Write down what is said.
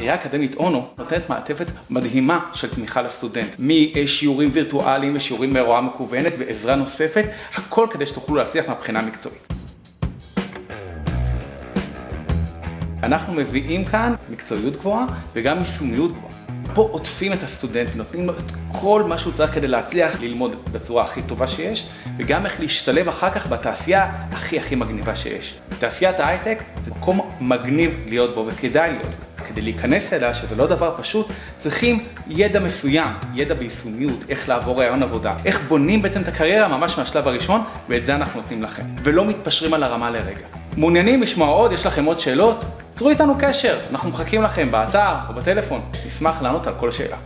העירייה האקדמית אונו נותנת מעטפת מדהימה של תמיכה לסטודנט, משיעורים וירטואליים ושיעורים בהוראה מקוונת ועזרה נוספת, הכל כדי שתוכלו להצליח מהבחינה המקצועית. אנחנו מביאים כאן מקצועיות גבוהה וגם יישומיות גבוהה. פה עוטפים את הסטודנט ונותנים לו את כל מה שהוא צריך כדי להצליח ללמוד בצורה הכי טובה שיש, וגם איך להשתלב אחר כך בתעשייה הכי הכי מגניבה שיש. תעשיית ההייטק זה מקום מגניב להיות בו וכדאי להיות. כדי להיכנס אליה, שזה לא דבר פשוט, צריכים ידע מסוים, ידע ביישומיות, איך לעבור רעיון עבודה, איך בונים בעצם את הקריירה ממש מהשלב הראשון, ואת זה אנחנו נותנים לכם. ולא מתפשרים על הרמה לרגע. מעוניינים לשמוע עוד? יש לכם עוד שאלות? צרו איתנו קשר, אנחנו מחכים לכם באתר או בטלפון, נשמח לענות על כל שאלה.